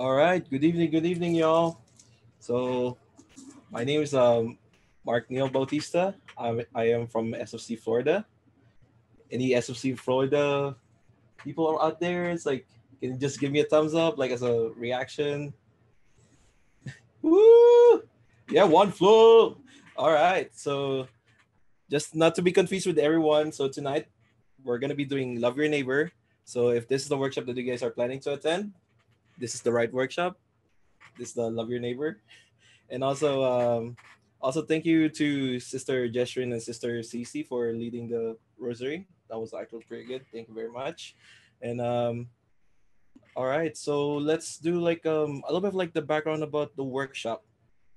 All right. Good evening. Good evening, y'all. So, my name is um, Mark Neil Bautista. I'm, I am from SFC Florida. Any SFC Florida people are out there? It's like, can you just give me a thumbs up, like as a reaction? Woo! Yeah, one flow. All right. So, just not to be confused with everyone. So tonight we're gonna be doing love your neighbor. So if this is the workshop that you guys are planning to attend, this is the right workshop. This is the love your neighbor, and also um, also thank you to Sister Jesrin and Sister Cece for leading the rosary. That was actually pretty good. Thank you very much. And um, all right, so let's do like um, a little bit of like the background about the workshop.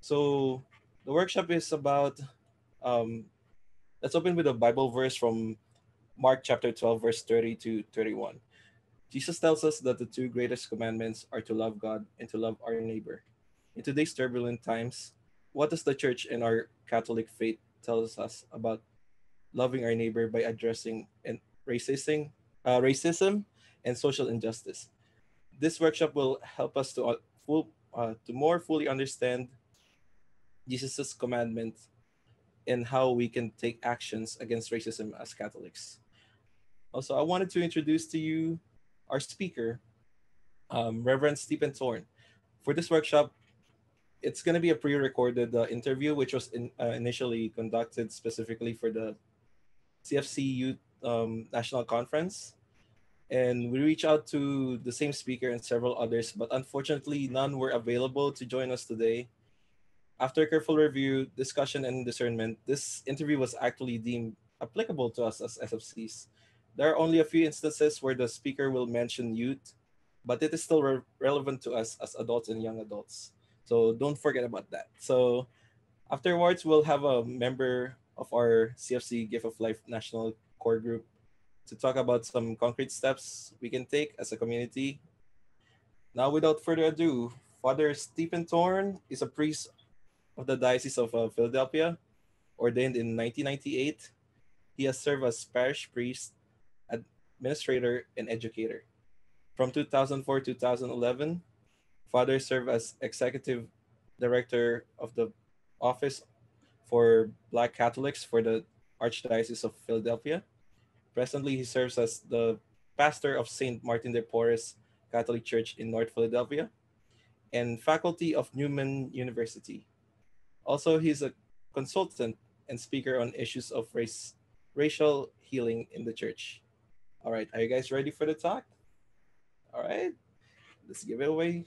So the workshop is about um, let's open with a Bible verse from Mark chapter 12, verse 30 to 31. Jesus tells us that the two greatest commandments are to love God and to love our neighbor. In today's turbulent times, what does the church and our Catholic faith tells us about loving our neighbor by addressing and racism, uh, racism and social injustice? This workshop will help us to uh, full, uh, to more fully understand Jesus' commandment and how we can take actions against racism as Catholics. Also, I wanted to introduce to you our speaker, um, Reverend Stephen Thorne. For this workshop, it's going to be a pre-recorded uh, interview, which was in, uh, initially conducted specifically for the CFC Youth um, National Conference. And we reached out to the same speaker and several others, but unfortunately, none were available to join us today after careful review, discussion, and discernment, this interview was actually deemed applicable to us as SFCs. There are only a few instances where the speaker will mention youth, but it is still re- relevant to us as adults and young adults. So don't forget about that. So afterwards, we'll have a member of our CFC Gift of Life National Core Group to talk about some concrete steps we can take as a community. Now, without further ado, Father Stephen Thorne is a priest of the Diocese of uh, Philadelphia, ordained in 1998. He has served as parish priest, administrator, and educator. From 2004 to 2011, Father served as executive director of the Office for Black Catholics for the Archdiocese of Philadelphia. Presently, he serves as the pastor of St. Martin de Porres Catholic Church in North Philadelphia and faculty of Neumann University. Also, he's a consultant and speaker on issues of race, racial healing in the church. All right, are you guys ready for the talk? All right, let's give it away.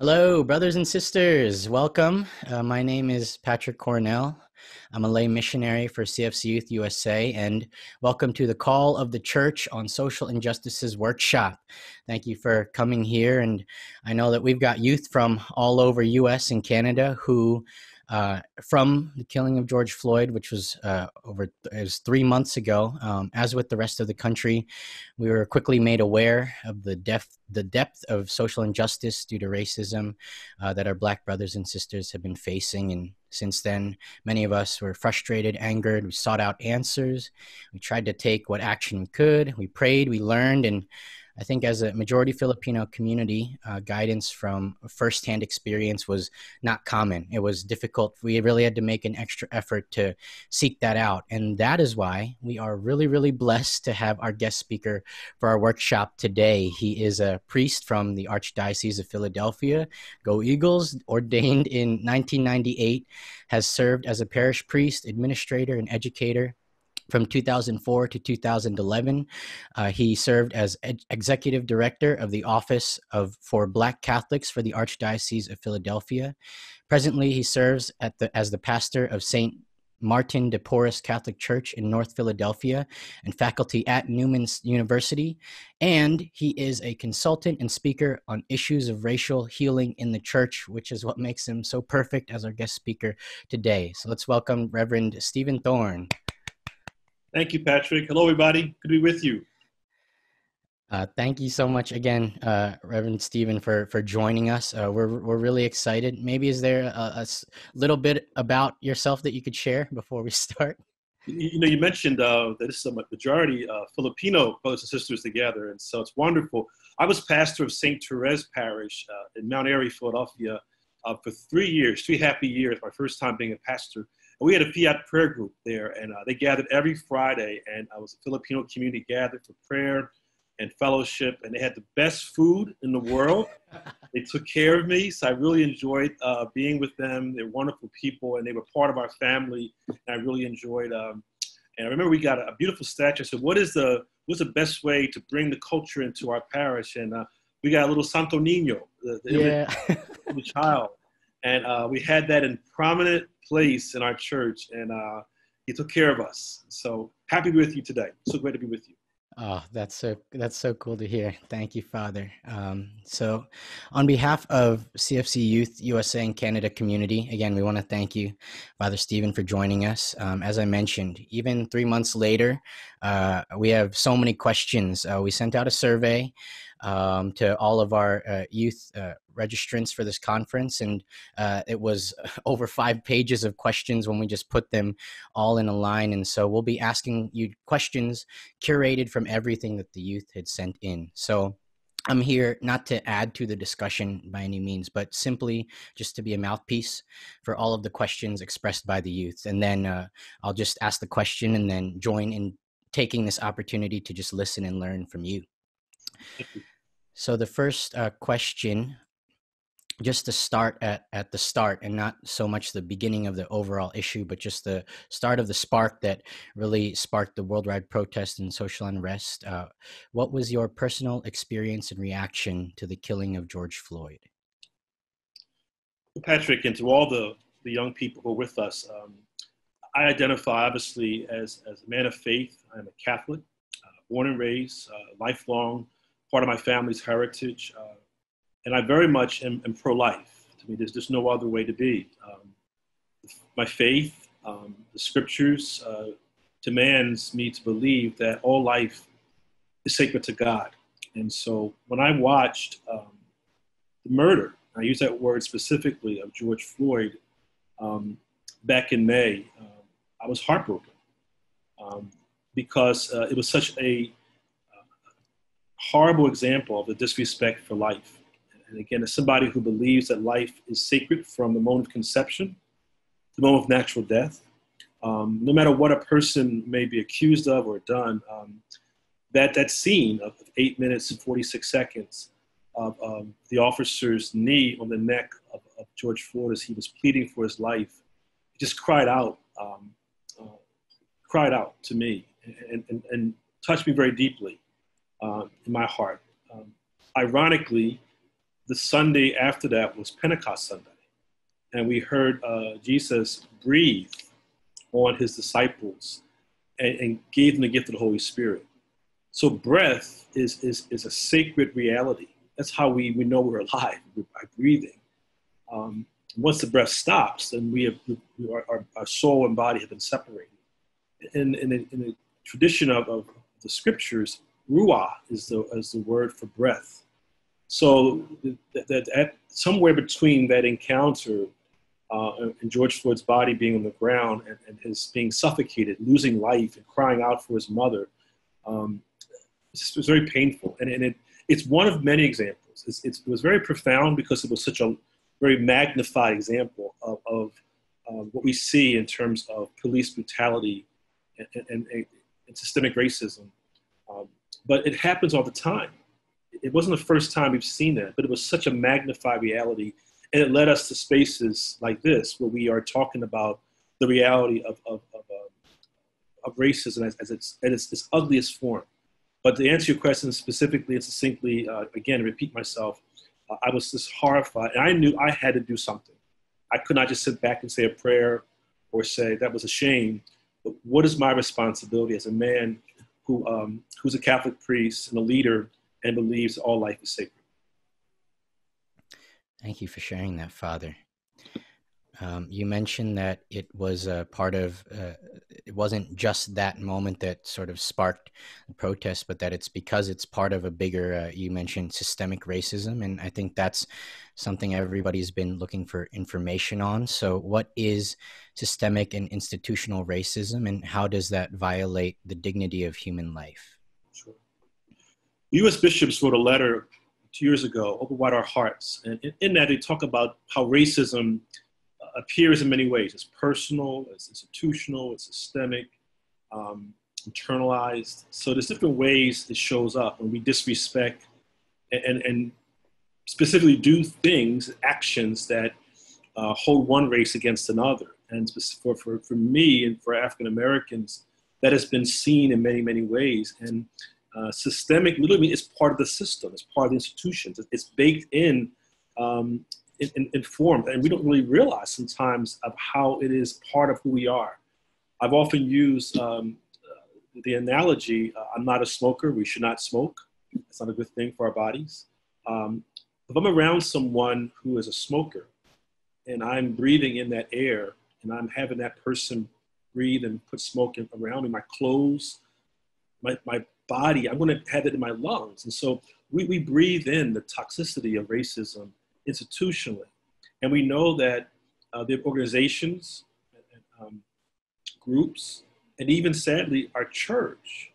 Hello, brothers and sisters. Welcome. Uh, my name is Patrick Cornell. I'm a lay missionary for CFC Youth USA, and welcome to the Call of the Church on Social Injustices Workshop. Thank you for coming here, and I know that we've got youth from all over US and Canada who uh, from the killing of George Floyd, which was uh, over was three months ago. Um, as with the rest of the country, we were quickly made aware of the depth the depth of social injustice due to racism uh, that our Black brothers and sisters have been facing. And since then, many of us were frustrated, angered. We sought out answers. We tried to take what action we could. We prayed. We learned and I think as a majority Filipino community, uh, guidance from firsthand experience was not common. It was difficult. We really had to make an extra effort to seek that out. And that is why we are really, really blessed to have our guest speaker for our workshop today. He is a priest from the Archdiocese of Philadelphia, Go Eagles, ordained in 1998, has served as a parish priest, administrator, and educator from 2004 to 2011, uh, he served as ed- executive director of the Office of for Black Catholics for the Archdiocese of Philadelphia. Presently, he serves the, as the pastor of St. Martin de Porres Catholic Church in North Philadelphia and faculty at Neumann University. And he is a consultant and speaker on issues of racial healing in the church, which is what makes him so perfect as our guest speaker today. So let's welcome Reverend Stephen Thorne. Thank you, Patrick. Hello, everybody. Good to be with you. Uh, thank you so much again, uh, Reverend Stephen, for for joining us. Uh, we're we're really excited. Maybe is there a, a, little bit about yourself that you could share before we start? You know, you mentioned uh, that this is a majority uh, Filipino brothers and sisters together, and so it's wonderful. I was pastor of St. Therese Parish uh, in Mount Airy, Philadelphia, uh, for three years, three happy years, my first time being a pastor. We had a Fiat prayer group there, and uh, they gathered every Friday, and I was a Filipino community gathered for prayer and fellowship, and they had the best food in the world. they took care of me, so I really enjoyed uh, being with them. They're wonderful people, and they were part of our family, and I really enjoyed. Um, and I remember we got a, beautiful statue. I said, "What is the what's the best way to bring the culture into our parish?" And uh, we got a little Santo Nino, the, the yeah. the child, and uh, we had that in prominent place in our church, and uh, he took care of us. So happy to be with you today. So great to be with you. Oh, that's so that's so cool to hear. Thank you, Father. Um, so, on behalf of CFC Youth USA and Canada community, again, we want to thank you, Father Stephen, for joining us. Um, as I mentioned, even three months later, uh, we have so many questions. Uh, we sent out a survey um, to all of our uh, youth uh, registrants for this conference, and uh, it was over five pages of questions when we just put them all in a line. And so we'll be asking you questions curated from everything that the youth had sent in. So I'm here not to add to the discussion by any means, but simply just to be a mouthpiece for all of the questions expressed by the youth. And then uh, I'll just ask the question and then join in taking this opportunity to just listen and learn from you. So the first uh, question, just to start at, at the start and not so much the beginning of the overall issue, but just the start of the spark that really sparked the worldwide protest and social unrest. Uh, what was your personal experience and reaction to the killing of George Floyd? Patrick, and to all the, the young people who are with us, um, I identify obviously as, as a man of faith. I'm a Catholic, uh, born and raised, uh, lifelong part of my family's heritage. Uh, and I very much am, am pro life. To me, there's just no other way to be. Um, my faith, um, the scriptures, uh, demands me to believe that all life is sacred to God. And so when I watched um, the murder, I use that word specifically of George Floyd um, back in May, uh, I was heartbroken um, because uh, it was such a horrible example of the disrespect for life. And again, as somebody who believes that life is sacred from the moment of conception the moment of natural death, um, no matter what a person may be accused of or done, um, that, that scene of eight minutes and 46 seconds of um, the officer's knee on the neck of, of, George Floyd as he was pleading for his life, he just cried out, um, uh, cried out to me and, and, and touched me very deeply uh, in my heart. Um, ironically, the Sunday after that was Pentecost Sunday, and we heard uh, Jesus breathe on his disciples and, and, gave them the gift of the Holy Spirit. So breath is, is, is a sacred reality. That's how we, we know we're alive, by breathing. Um, once the breath stops, then we have, we, our, our, soul and body have been separated. In, in, the, in tradition of, of the scriptures, ruah is the, is the word for breath. So that, that at somewhere between that encounter uh, and George Floyd's body being on the ground and, and, his being suffocated, losing life, and crying out for his mother, um, it was very painful. And, and it, it's one of many examples. It's, it's, it was very profound because it was such a very magnified example of, of uh, what we see in terms of police brutality and, and, and systemic racism. Um, but it happens all the time. It wasn't the first time we've seen that, but it was such a magnified reality. And it led us to spaces like this, where we are talking about the reality of, of, of, uh, of racism as, as its, at its, its, ugliest form. But to answer your question specifically and succinctly, uh, again, repeat myself, uh, I was just horrified. And I knew I had to do something. I could not just sit back and say a prayer or say that was a shame. But what is my responsibility as a man who, um, who's a Catholic priest and a leader and believes all life is sacred. Thank you for sharing that, Father. Um, you mentioned that it was a part of, uh, it wasn't just that moment that sort of sparked the protest, but that it's because it's part of a bigger, uh, you mentioned systemic racism. And I think that's something everybody's been looking for information on. So, what is systemic and institutional racism, and how does that violate the dignity of human life? U.S. bishops wrote a letter two years ago, Open Wide Our Hearts. And in that, they talk about how racism appears in many ways. It's personal, it's institutional, it's systemic, um, internalized. So there's different ways it shows up when we disrespect and, and, and specifically do things, actions that uh, hold one race against another. And for, for, for me and for African Americans, that has been seen in many, many ways. And uh, systemic literally is part of the system, it's part of the institutions, it's baked in um, in, in, informed, and we don't really realize sometimes of how it is part of who we are. I've often used um, uh, the analogy: uh, I'm not a smoker. We should not smoke. It's not a good thing for our bodies. Um, if I'm around someone who is a smoker, and I'm breathing in that air, and I'm having that person breathe and put smoke in, around me, my clothes, my, my body, I'm going to have it in my lungs. And so we, we breathe in the toxicity of racism institutionally. And we know that uh, the organizations, um, groups, and even sadly, our church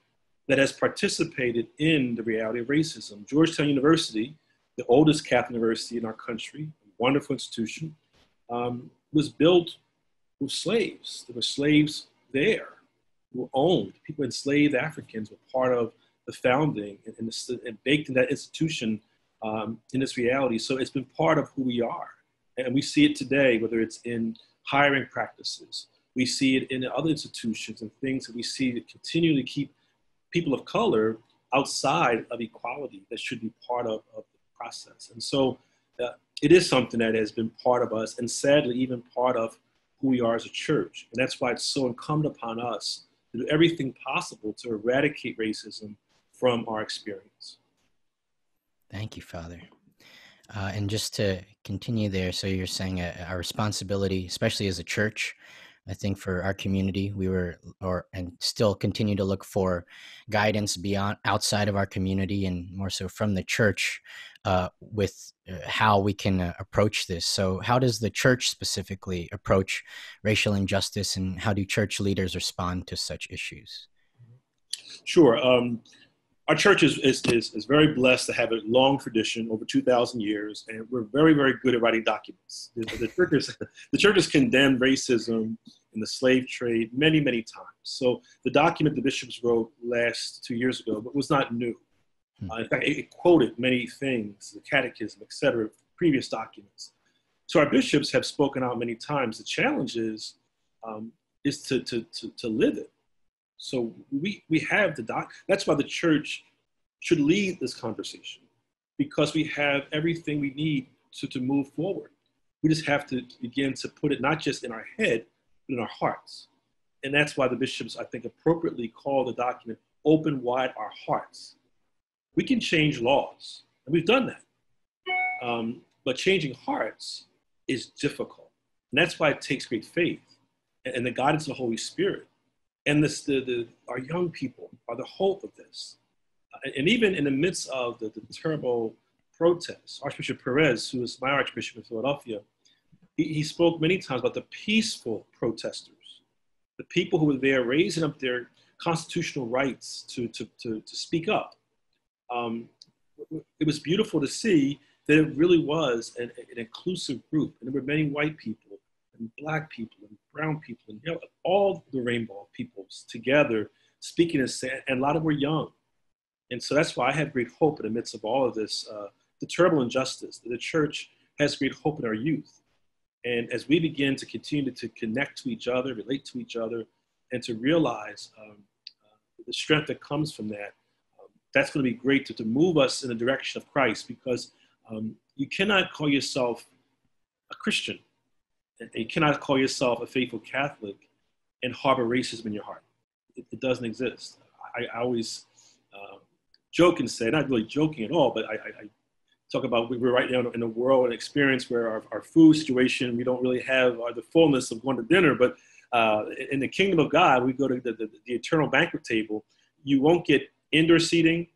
that has participated in the reality of racism. Georgetown University, the oldest Catholic university in our country, wonderful institution, um, was built with slaves. There were slaves there were owned. People enslaved Africans were part of the founding and, and, the, and baked in that institution um, in this reality. So it's been part of who we are. And we see it today, whether it's in hiring practices, we see it in other institutions and things that we see that continually keep people of color outside of equality that should be part of, of the process. And so uh, it is something that has been part of us and sadly even part of who we are as a church. And that's why it's so incumbent upon us to do everything possible to eradicate racism from our experience. Thank you, Father. Uh, and just to continue there, so you're saying uh, our responsibility, especially as a church, I think for our community, we were or and still continue to look for guidance beyond outside of our community and more so from the church uh, with uh, how we can uh, approach this. So, how does the church specifically approach racial injustice, and how do church leaders respond to such issues? Sure. Um, our church is, is, is, is, very blessed to have a long tradition over 2,000 years, and we're very, very good at writing documents. The, the, church, has, the church has condemned racism and the slave trade many, many times. So the document the bishops wrote last two years ago, but was not new. Hmm. Uh, in fact, it, it, quoted many things, the catechism, et cetera, previous documents. So our bishops have spoken out many times. The challenge is, um, is to, to, to, to live it so we, we have the doc. That's why the church should lead this conversation because we have everything we need to, to move forward. We just have to begin to put it not just in our head, but in our hearts. And that's why the bishops, I think, appropriately call the document Open Wide Our Hearts. We can change laws, and we've done that. Um, but changing hearts is difficult. And that's why it takes great faith and, and the guidance of the Holy Spirit and this, the, the, our young people are the hope of this. Uh, and even in the midst of the, the terrible protests, Archbishop Perez, who is my Archbishop in Philadelphia, he, he spoke many times about the peaceful protesters, the people who were there raising up their constitutional rights to, to, to, to speak up. Um, it was beautiful to see that it really was an, an inclusive group, and there were many white people and black people and brown people and you know, all the rainbow peoples together speaking as and a lot of them were young. And so that's why I have great hope in the midst of all of this, uh, the terrible injustice. The church has great hope in our youth. And as we begin to continue to connect to each other, relate to each other, and to realize um, uh, the strength that comes from that, um, that's going to be great to, to move us in the direction of Christ because um, you cannot call yourself a Christian you cannot call yourself a faithful Catholic and harbor racism in your heart. It, it doesn't exist. I, I always uh, joke and say, not really joking at all, but I, I, talk about we're right now in a world and experience where our, our food situation, we don't really have uh, the fullness of going to dinner, but uh, in the kingdom of God, we go to the, the, the, eternal banquet table. You won't get indoor seating,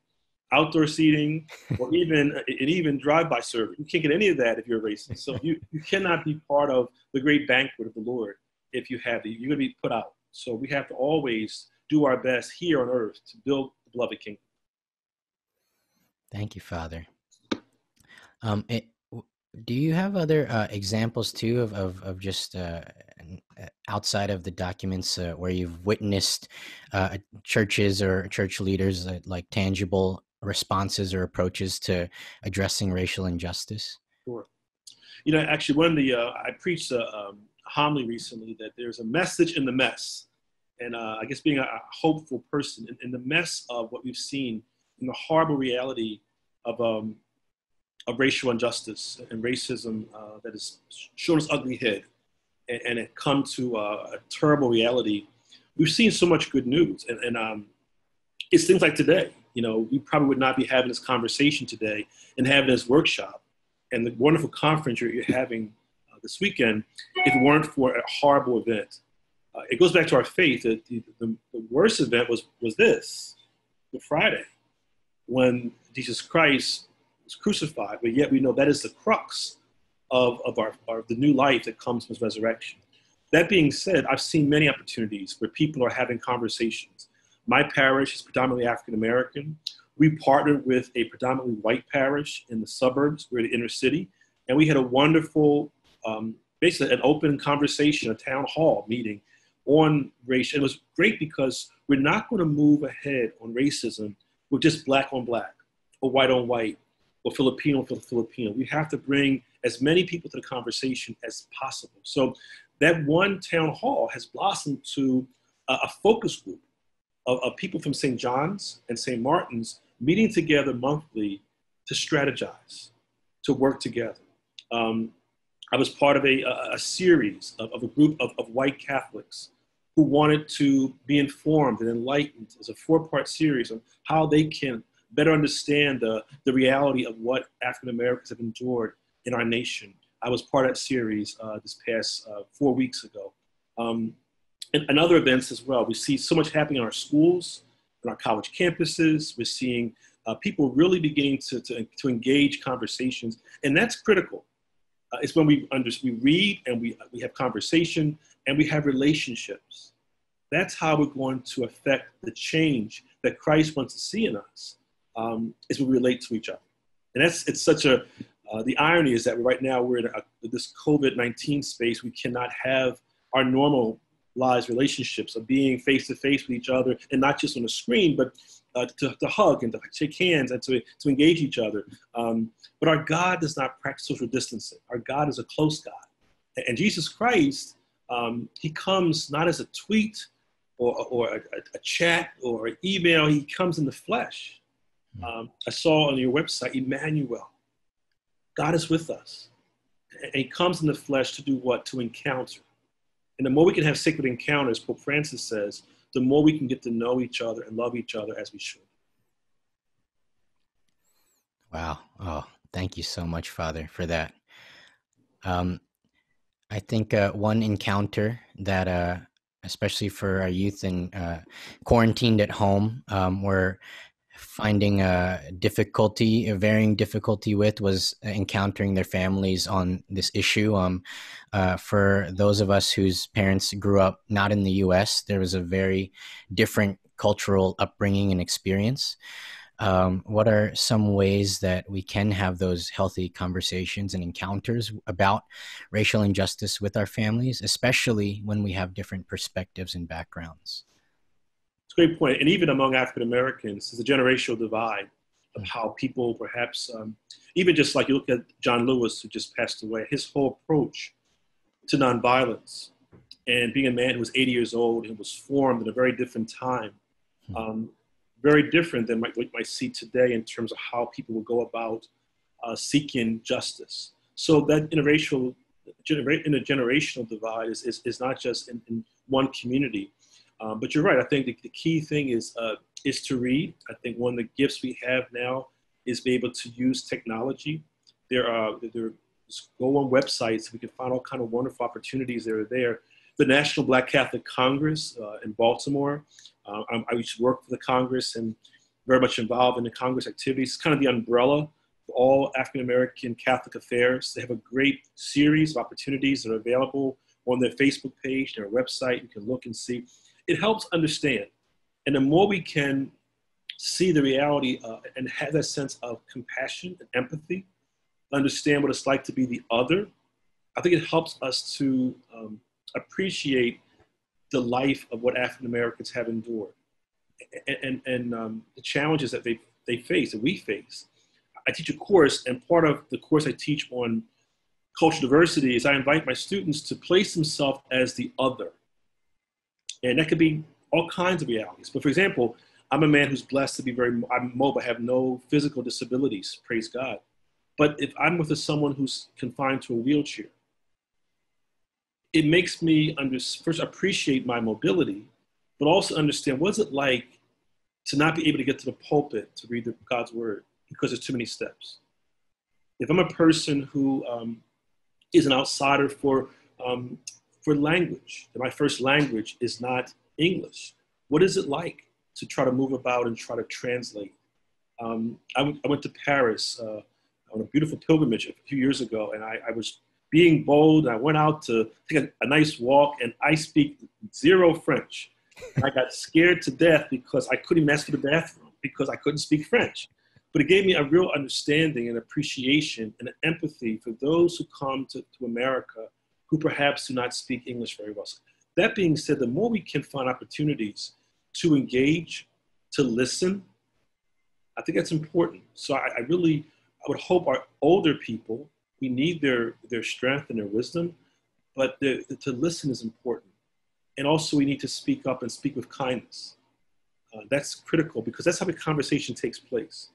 outdoor seating, or even and even drive-by service. You can't get any of that if you're a racist. So you, you cannot be part of the great banquet of the Lord if you have it. you're going to be put out. So we have to always do our best here on earth to build the beloved kingdom. Thank you, Father. Um, it, do you have other uh, examples too of of, of just uh, uh, outside of the documents uh, where you've witnessed uh, churches or church leaders uh, like tangible responses or approaches to addressing racial injustice? Sure. You know, actually, one of the I preached a um, homily recently that there's a message in the mess, and I guess being a, a hopeful person in, in, the mess of what we've seen in the horrible reality of um, of racial injustice and racism uh, that has shown its ugly head and, and it come to uh, a terrible reality. We've seen so much good news, and, and um, it's things like today. You know, we probably would not be having this conversation today and having this workshop and the wonderful conference you're, having uh, this weekend if it weren't for a horrible event. Uh, it goes back to our faith that the, the, the worst event was, was this, the Friday, when Jesus Christ was crucified, but yet we know that is the crux of, of our, our, the new life that comes from his resurrection. That being said, I've seen many opportunities where people are having conversations. My parish is predominantly African American. We partnered with a predominantly white parish in the suburbs, we're in the inner city, and we had a wonderful, um, basically an open conversation, a town hall meeting on race. And it was great because we're not going to move ahead on racism with just black on black or white on white or Filipino for Filipino. We have to bring as many people to the conversation as possible. So that one town hall has blossomed to a focus group of, of, people from St. John's and St. Martin's meeting together monthly to strategize, to work together. Um, I was part of a, a, series of, of, a group of, of white Catholics who wanted to be informed and enlightened as a four part series on how they can better understand the, the reality of what African Americans have endured in our nation. I was part of that series uh, this past uh, four weeks ago. Um, and, and, other events as well. We see so much happening in our schools, in our college campuses. We're seeing uh, people really beginning to, to, to, engage conversations, and that's critical. Uh, it's when we, under, we read and we, we have conversation and we have relationships. That's how we're going to affect the change that Christ wants to see in us um, is we relate to each other. And that's, it's such a, uh, the irony is that right now we're in a, this COVID-19 space. We cannot have our normal lives relationships of being face to face with each other and not just on the screen, but uh, to, to, hug and to shake hands and to, to engage each other. Um, but our God does not practice social distancing. Our God is a close God. And Jesus Christ, um, he comes not as a tweet or, or a, a, chat or an email, he comes in the flesh. Um, I saw on your website, Emmanuel. God is with us. And he comes in the flesh to do what? To encounter. And the more we can have sacred encounters, Pope Francis says, the more we can get to know each other and love each other as we should. Wow. Oh, thank you so much, Father, for that. Um, I think uh, one encounter that, uh, especially for our youth and uh, quarantined at home, um, where finding a difficulty, a varying difficulty with was encountering their families on this issue. Um, uh, for those of us whose parents grew up not in the U.S., there was a very different cultural upbringing and experience. Um, what are some ways that we can have those healthy conversations and encounters about racial injustice with our families, especially when we have different perspectives and backgrounds? Great point. And even among African Americans, there's a generational divide of how people perhaps, um, even just like you look at John Lewis, who just passed away, his whole approach to nonviolence and being a man who was 80 years old and was formed in a very different time, hmm. um, very different than what we might see today in terms of how people will go about uh, seeking justice. So that interracial, intergenerational divide is, is, is not just in, in one community, um, but you're right. I think the, the key thing is uh, is to read. I think one of the gifts we have now is be able to use technology. There are there go on websites. We can find all kind of wonderful opportunities that are there. The National Black Catholic Congress uh, in Baltimore. Uh, I, I used to work for the Congress and very much involved in the Congress activities. It's kind of the umbrella for all African American Catholic affairs. They have a great series of opportunities that are available on their Facebook page, their website. You can look and see. It helps understand. And the more we can see the reality uh, and have that sense of compassion and empathy, understand what it's like to be the other, I think it helps us to um, appreciate the life of what African Americans have endured and, and, and um, the challenges that they, they face that we face. I teach a course, and part of the course I teach on cultural diversity is I invite my students to place themselves as the other. And that could be all kinds of realities. But for example, I'm a man who's blessed to be very I'm mobile, have no physical disabilities, praise God. But if I'm with someone who's confined to a wheelchair, it makes me under, first appreciate my mobility, but also understand what's it like to not be able to get to the pulpit to read the, God's word because there's too many steps. If I'm a person who um, is an outsider for, um, for language, my first language is not English, what is it like to try to move about and try to translate? Um, I, went to Paris uh, on a beautiful pilgrimage a few years ago, and I, I was being bold. And I went out to take a, a nice walk, and I speak zero French. I got scared to death because I couldn't to the bathroom because I couldn't speak French. But it gave me a real understanding and appreciation and empathy for those who come to, to America who perhaps do not speak English very well. That being said, the more we can find opportunities to engage, to listen, I think that's important. So I, I really, I would hope our older people, we need their, their strength and their wisdom, but the, the, to listen is important. And also we need to speak up and speak with kindness. Uh, that's critical because that's how the conversation takes place.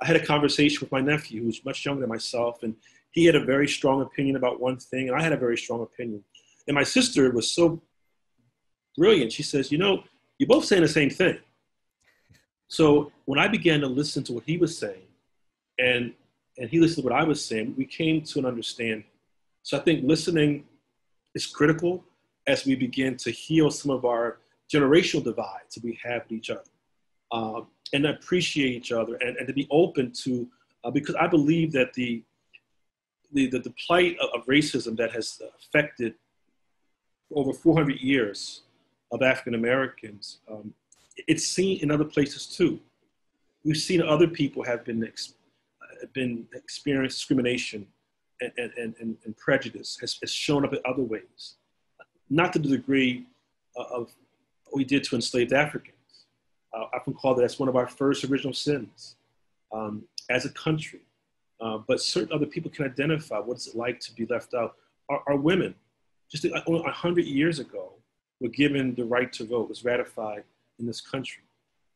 I had a conversation with my nephew who's much younger than myself, and he had a very strong opinion about one thing, and I had a very strong opinion. And my sister was so brilliant. She says, You know, you're both saying the same thing. So when I began to listen to what he was saying, and and he listened to what I was saying, we came to an understanding. So I think listening is critical as we begin to heal some of our generational divides that we have with each other uh, and appreciate each other and, and to be open to, uh, because I believe that the, the, the, the plight of, of, racism that has affected over 400 years of African Americans, um, it's seen in other places too. We've seen other people have been, ex- been experienced discrimination and, and, and, and prejudice has, has shown up in other ways not to the degree of what we did to enslaved Africans. Uh, I often call that as one of our first original sins um, as a country. Uh, but certain other people can identify what it's like to be left out. Our, our women, just a, hundred years ago, were given the right to vote, was ratified in this country.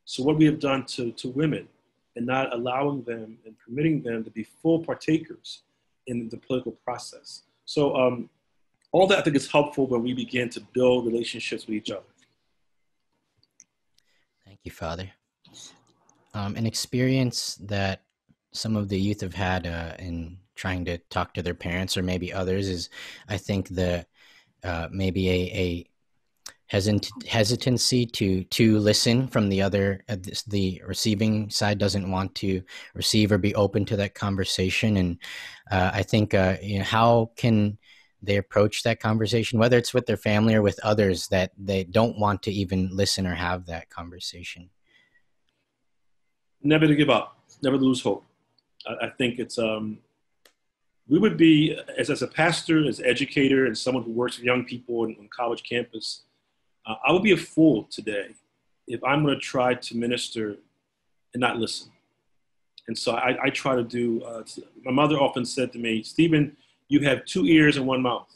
So what we have done to, to women and not allowing them and permitting them to be full partakers in the political process. So um, all that I think is helpful when we begin to build relationships with each other. Thank you, Father. Um, an experience that some of the youth have had uh, in trying to talk to their parents or maybe others is, I think, the uh, maybe a, a hesitancy to to listen from the other uh, the receiving side doesn't want to receive or be open to that conversation and uh, i think uh, you know how can they approach that conversation, whether it's with their family or with others that they don't want to even listen or have that conversation? Never to give up, never lose hope. I, I think it's, um, we would be, as, as a pastor, as educator, and someone who works with young people on, on college campus, uh, I would be a fool today if I'm going to try to minister and not listen. And so I, I try to do, uh, my mother often said to me, Stephen, you have two ears and one mouth.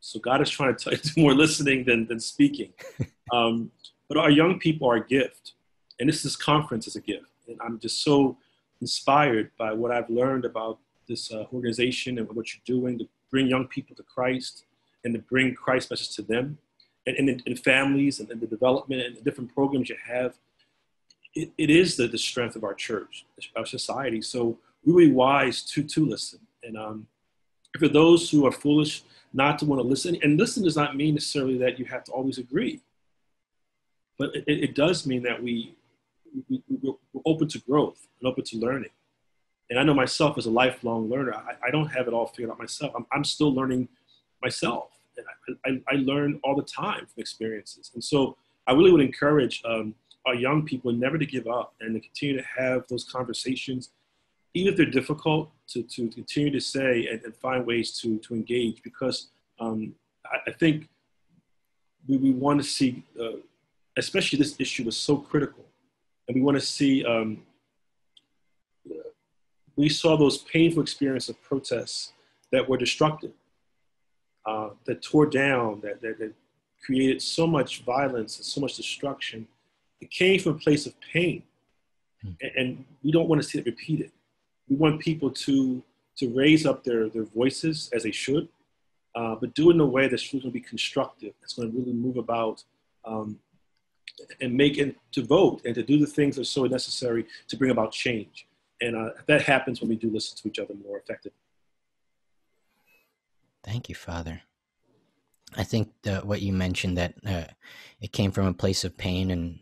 So God is trying to tell you to more listening than, than speaking. Um, but our young people are a gift. And this, this conference is a gift. And I'm just so inspired by what I've learned about this uh, organization and what you're doing to bring young people to Christ and to bring Christ's message to them and in, in families and in the development and the different programs you have. it, it is the, the strength of our church, our society. So be wise to to listen. And um, for those who are foolish not to want to listen, and listen does not mean necessarily that you have to always agree, but it, it does mean that we, we, we're open to growth and open to learning. And I know myself as a lifelong learner, I, I don't have it all figured out myself. I'm, I'm still learning myself. And I, I, I learn all the time from experiences. And so I really would encourage um, our young people never to give up and to continue to have those conversations, even if they're difficult, to, to continue to say and, and find ways to, to engage because um, I, I, think we, we want to see, uh, especially this issue is so critical, and we want to see um, we saw those painful experiences of protests that were destructive, uh, that tore down, that, that, that, created so much violence and so much destruction. It came from a place of pain. Hmm. And, and we don't want to see it repeated. We want people to, to raise up their, their voices as they should, uh, but do it in a way that's really going to be constructive. It's going to really move about um, and make it to vote and to do the things that are so necessary to bring about change and uh, that happens when we do listen to each other more effectively. Thank you, Father. I think that what you mentioned that uh, it came from a place of pain, and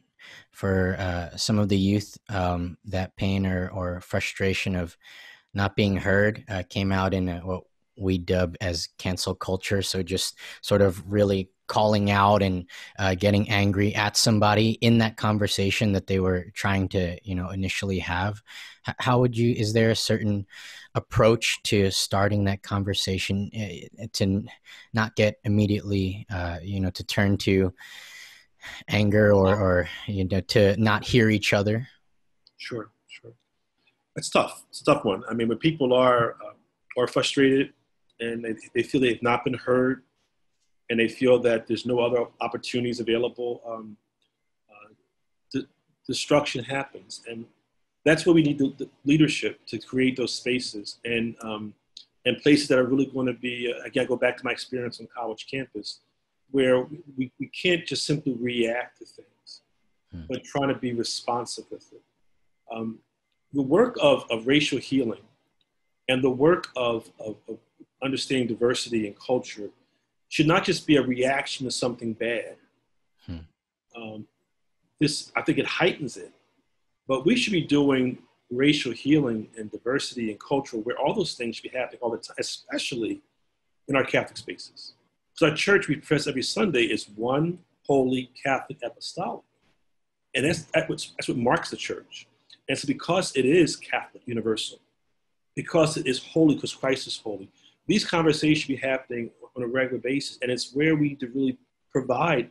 for uh, some of the youth, um, that pain or, or frustration of not being heard uh, came out in a, what we dub as cancel culture. So just sort of really calling out and uh, getting angry at somebody in that conversation that they were trying to you know initially have. How would you is there a certain approach to starting that conversation uh, to not get immediately uh, you know to turn to anger or or you know to not hear each other? Sure sure. It's tough. It's a tough one. I mean when people are uh, are frustrated and they, they feel they've not been heard and they feel that there's no other opportunities available, um, uh, destruction happens. And that's where we need the, the, leadership to create those spaces and, um, and places that are really going to be, uh, again, I go back to my experience on college campus, where we, we can't just simply react to things, hmm. but trying to be responsive with it. Um, the work of, of racial healing and the work of, of, of understanding diversity and culture should not just be a reaction to something bad. Hmm. Um, this, I think it heightens it. But we should be doing racial healing and diversity and culture where all those things should be happening all the time, especially in our Catholic spaces. Because our church, we profess every Sunday, is one holy Catholic apostolic. And that's, that's, what, that's what marks the church. And so because it is Catholic, universal, because it is holy, because Christ is holy, these conversations should be happening on a regular basis. And it's where we need to really provide.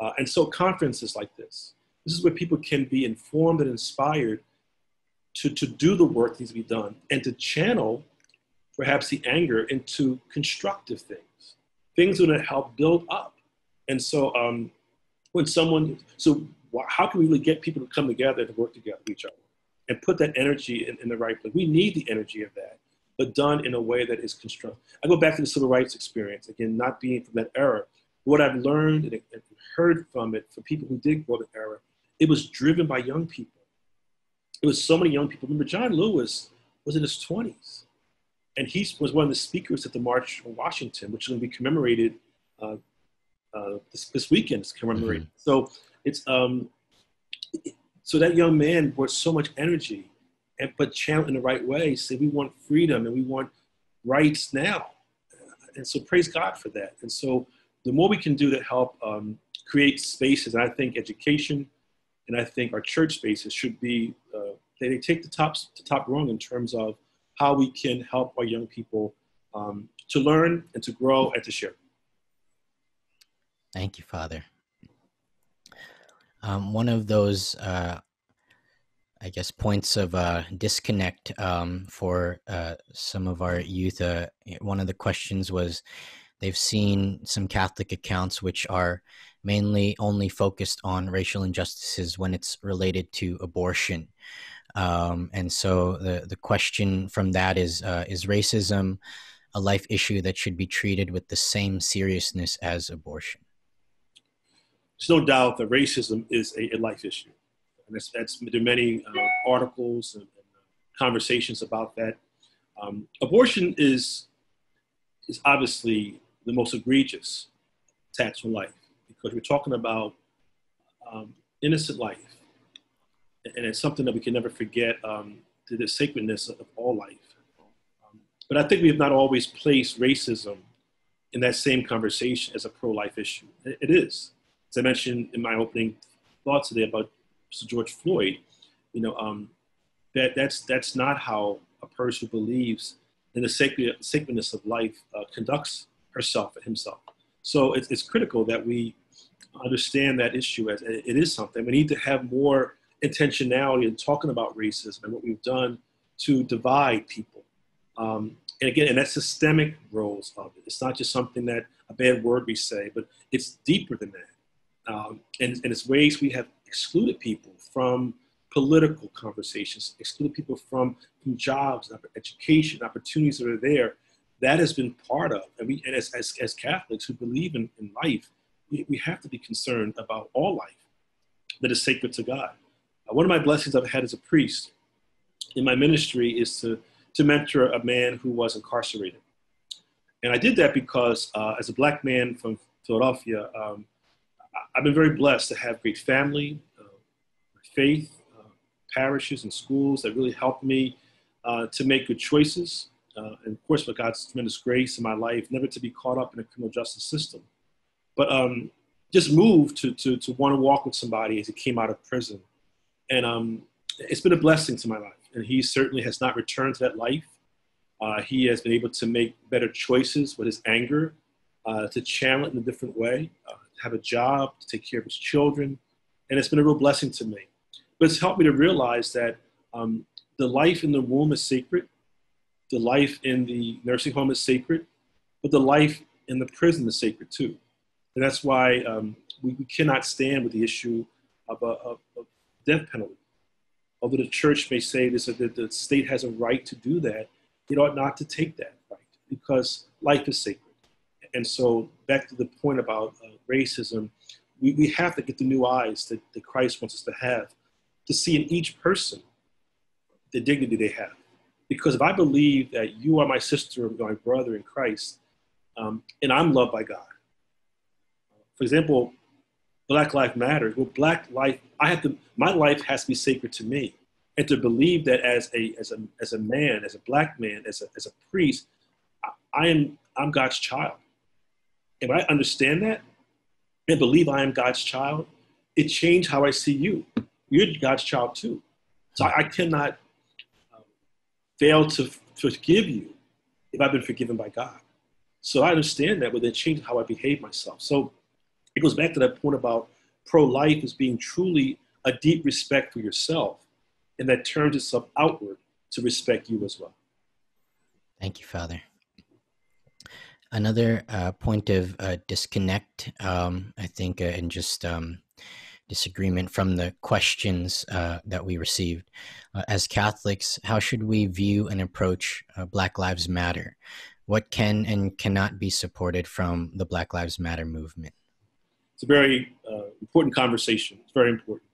Uh, and so conferences like this, this is where people can be informed and inspired to, to do the work that needs to be done and to channel perhaps the anger into constructive things, things that help build up. And so um, when someone, so how can we really get people to come together to work together with each other and put that energy in, in the right place? We need the energy of that but done in a way that is constructive. I go back to the civil rights experience, again, not being from that era. What I've learned and heard from it for people who did grow the era, it was driven by young people. It was so many young people. Remember, John Lewis was in his 20s, and he was one of the speakers at the March on Washington, which is going to be commemorated uh, uh, this, this, weekend. It's commemorated. Mm-hmm. So it's um, so that young man brought so much energy and but channel in the right way. Say we want freedom and we want rights now, and so praise God for that. And so the more we can do to help um, create spaces, and I think education, and I think our church spaces should be uh, they take the top the top rung in terms of how we can help our young people um, to learn and to grow and to share. Thank you, Father. Um, one of those uh, I guess points of uh, disconnect um, for uh, some of our youth. Uh, one of the questions was they've seen some Catholic accounts which are mainly only focused on racial injustices when it's related to abortion. Um, and so the the question from that is uh, is racism a life issue that should be treated with the same seriousness as abortion? There's no doubt that racism is a, a life issue and that's, that's, there are many uh, articles and, and, conversations about that. Um, abortion is, is obviously the most egregious tax on life because we're talking about um, innocent life. And it's something that we can never forget um, to the sacredness of all life. Um, but I think we have not always placed racism in that same conversation as a pro life issue. It is. As I mentioned in my opening thoughts today about Sir George Floyd, you know, um, that, that's, that's not how a person who believes in the sacred, sacredness of life uh, conducts herself and himself. So it's, it's critical that we understand that issue as it is something. We need to have more intentionality in talking about racism and what we've done to divide people. Um, and again, and that's systemic roles of it. It's not just something that a bad word we say, but it's deeper than that. Um, and, and it's ways we have excluded people from political conversations, excluded people from, from jobs, education, opportunities that are there. That has been part of, and we, and as, as, as Catholics who believe in, in life, we, we have to be concerned about all life that is sacred to God. Uh, one of my blessings I've had as a priest in my ministry is to, to mentor a man who was incarcerated. And I did that because uh, as a black man from Philadelphia, um, I've been very blessed to have great family, faith, uh, parishes, and schools that really helped me uh, to make good choices. Uh, and of course, by God's tremendous grace in my life, never to be caught up in a criminal justice system but um, just moved to, to, to want to walk with somebody as he came out of prison. And um, it's been a blessing to my life. And he certainly has not returned to that life. Uh, he has been able to make better choices with his anger, uh, to channel it in a different way, uh, to have a job, to take care of his children. And it's been a real blessing to me. But it's helped me to realize that um, the life in the womb is sacred, the life in the nursing home is sacred, but the life in the prison is sacred too. And that's why um, we, we, cannot stand with the issue of a of, death penalty. Although the church may say this, that the state has a right to do that, it ought not to take that right because life is sacred. And so, back to the point about uh, racism, we, we have to get the new eyes that, that Christ wants us to have to see in each person the dignity they have. Because if I believe that you are my sister or my brother in Christ, um, and I'm loved by God, for example, Black Life Matters. Well, Black life, I have to, my life has to be sacred to me. And to believe that as a, as a, as a man, as a black man, as a, as a priest, I, I am, I'm God's child. If I understand that and believe I am God's child, it changed how I see you. You're God's child too. So I, I cannot um, fail to forgive you if I've been forgiven by God. So I understand that, but it changed how I behave myself. So it goes back to that point about pro life as being truly a deep respect for yourself, and that turns itself outward to respect you as well. Thank you, Father. Another uh, point of uh, disconnect, um, I think, uh, and just um, disagreement from the questions uh, that we received. Uh, as Catholics, how should we view and approach uh, Black Lives Matter? What can and cannot be supported from the Black Lives Matter movement? It's a very uh, important conversation. It's very important.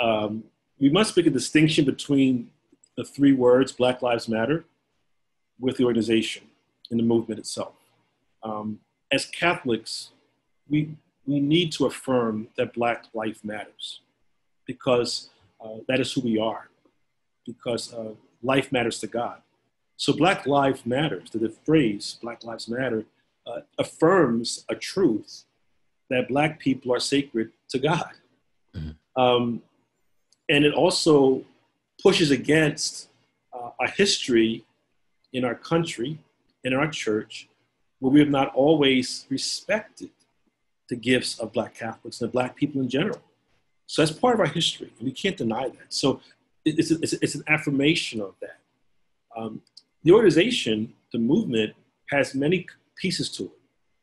Um, we must make a distinction between the three words, Black Lives Matter, with the organization and the movement itself. Um, as Catholics, we, we need to affirm that Black life matters because uh, that is who we are, because uh, life matters to God. So Black life Matters, the phrase Black Lives Matter, uh, affirms a truth that Black people are sacred to God. Mm-hmm. Um, and it also pushes against uh, a history in our country, in our church, where we have not always respected the gifts of Black Catholics and the Black people in general. So that's part of our history, and we can't deny that. So it's, a, it's, a, it's an affirmation of that. Um, the organization, the movement, has many pieces to it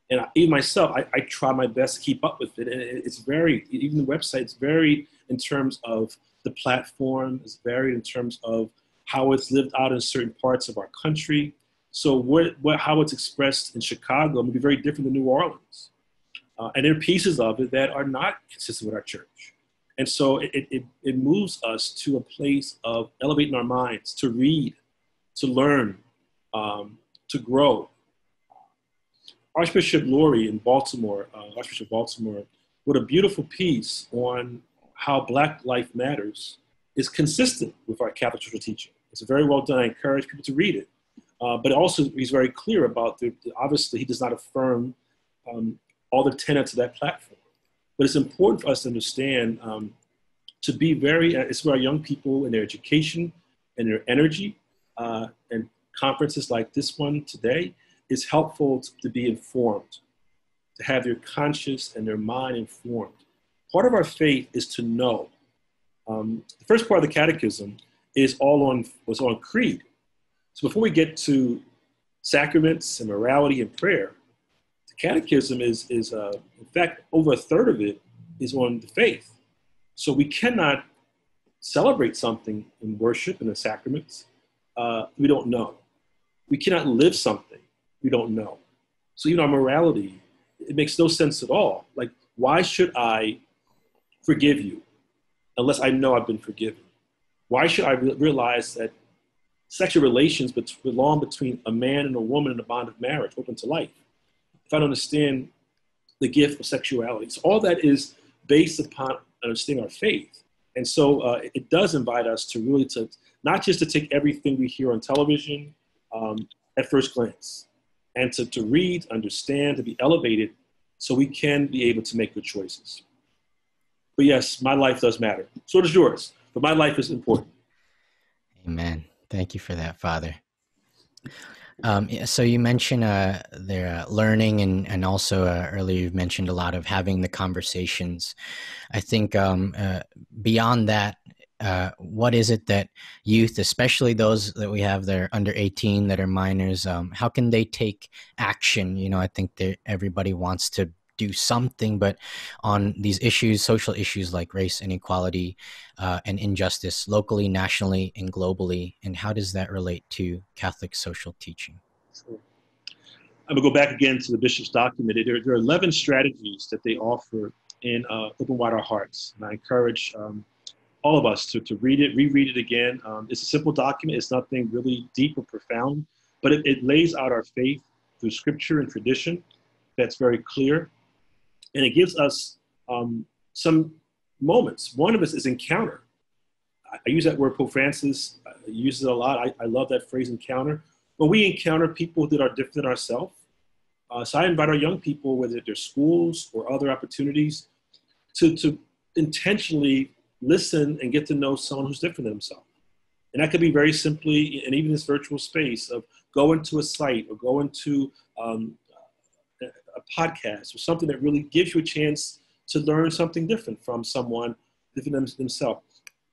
and I, even myself, I, I, try my best to keep up with it. And it's very, even the website's very in terms of the platform, it's varied in terms of how it's lived out in certain parts of our country. So what, what, how it's expressed in Chicago may be very different than New Orleans. Uh, and there are pieces of it that are not consistent with our church. And so it, it, it moves us to a place of elevating our minds, to read, to learn, um, to grow. Archbishop Lori in Baltimore, uh, Archbishop Baltimore, wrote a beautiful piece on how Black life matters is consistent with our Catholic social teaching. It's very well done. I encourage people to read it. Uh, but also, he's very clear about the, obviously, he does not affirm um, all the tenets of that platform. But it's important for us to understand um, to be very, uh, it's for our young people in their education and their energy uh, and conferences like this one today is helpful to, to be informed, to have their conscious and their mind informed. Part of our faith is to know. Um, the first part of the catechism is all on was on creed. So before we get to sacraments and morality and prayer, catechism is is uh, in fact over a third of it is on the faith. So we cannot celebrate something in worship and the sacraments uh, we don't know. We cannot live something we don't know. So even our morality, it makes no sense at all. Like, why should I forgive you unless I know I've been forgiven? Why should I re- realize that sexual relations belong between a man and a woman in a bond of marriage, open to life? If I don't understand the gift of sexuality, so all that is based upon understanding our faith. And so uh, it does invite us to really to not just to take everything we hear on television um, at first glance, and to, to read, understand, to be elevated so we can be able to make good choices. But yes, my life does matter. So does yours. But my life is important. Amen. Thank you for that, Father. Um, so you mentioned uh, their uh, learning, and and also uh, earlier you mentioned a lot of having the conversations. I think um, uh, beyond that, uh, what is it that youth, especially those that we have that are under 18 that are minors, um, how can they take action? You know, I think that everybody wants to do something, but on these issues, social issues like race inequality uh, and injustice, locally, nationally, and globally, and how does that relate to Catholic social teaching? I'm gonna go back again to the bishop's document. There, there are 11 strategies that they offer in uh, Open Wide Our Hearts, and I encourage um, all of us to, to read it, reread it again. Um, it's a simple document. It's nothing really deep or profound, but it, it lays out our faith through scripture and tradition that's very clear. And it gives us um, some moments. One of us is encounter. I, I use that word, Pope Francis uses it a lot. I, I love that phrase, encounter. When we encounter people that are different than ourselves, uh, so I invite our young people, whether they're schools or other opportunities, to, to intentionally listen and get to know someone who's different than himself. And that could be very simply, and even this virtual space of going to a site or going to um, a podcast or something that really gives you a chance to learn something different from someone different than themselves.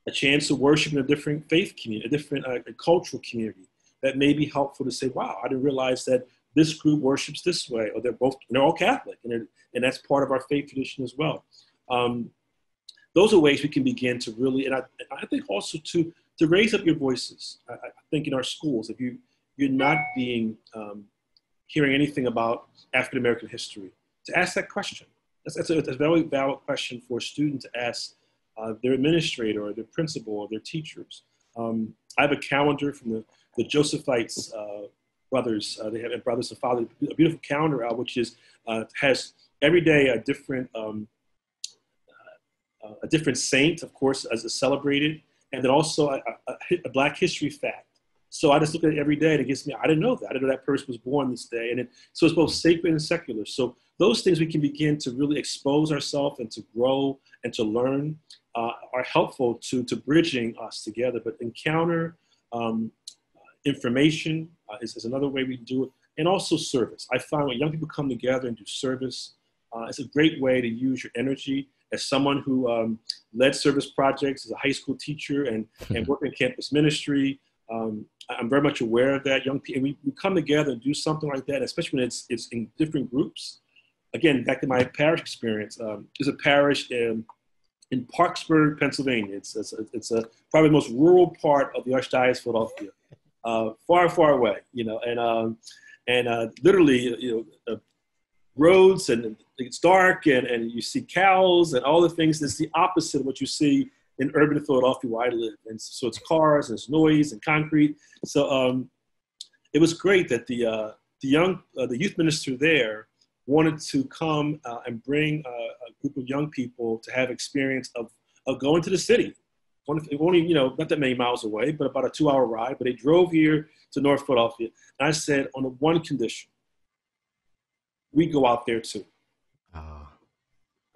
A chance to worship in a different faith community, a different uh, a cultural community that may be helpful to say, wow, I didn't realize that this group worships this way, or they're both, they're all Catholic, and, and that's part of our faith tradition as well. Um, those are ways we can begin to really, and I, I think also to, to raise up your voices. I, I think in our schools, if you, you're not being, um, hearing anything about African American history, to ask that question. That's, that's, a, that's a very valid question for a student to ask uh, their administrator or their principal or their teachers. Um, I have a calendar from the, the Josephites uh, brothers. Uh, they have brothers and fathers, a beautiful calendar out, which is uh, has every day a different um, uh, a different saint, of course, as a celebrated, and then also a, a, a, Black history fact. So I just look at it every day, and it gives me, I didn't know that. I didn't know that person was born this day. And it, so it's both sacred and secular. So those things we can begin to really expose ourselves and to grow and to learn uh, are helpful to, to bridging us together. But encounter, um, information uh, is, is, another way we do it. And also service. I find when young people come together and do service, uh, it's a great way to use your energy as someone who um, led service projects as a high school teacher and, and worked in campus ministry, um, I'm very much aware of that. Young people, we, we come together and do something like that, especially when it's, it's in different groups. Again, back to my parish experience, um, there's a parish in, in Parkesburg, Pennsylvania. It's, it's, a, it's a, probably the most rural part of the Archdiocese of Philadelphia, uh, far, far away, you know, and, um, and uh, literally, you know, uh, roads and it's dark and, and you see cows and all the things. It's the opposite of what you see in urban Philadelphia where I live. And so it's cars and it's noise and concrete. So um, it was great that the, uh, the young, uh, the youth minister there wanted to come uh, and bring uh, a group of young people to have experience of, of going to the city. Only, you know, not that many miles away, but about a two hour ride. But they drove here to North Philadelphia. And I said, on the one condition, we go out there too. Oh.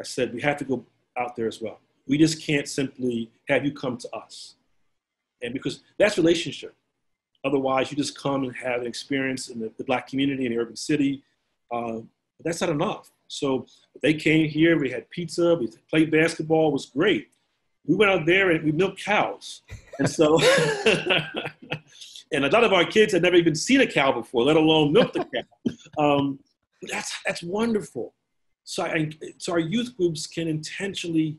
I said, we have to go out there as well. We just can't simply have you come to us. And because that's relationship. Otherwise, you just come and have an experience in the, the black community in the urban city. Uh, but that's not enough. So they came here, we had pizza, we played basketball, it was great. We went out there and we milked cows. And so, and a lot of our kids had never even seen a cow before, let alone milked a cow. Um, that's, that's wonderful. So, I, so our youth groups can intentionally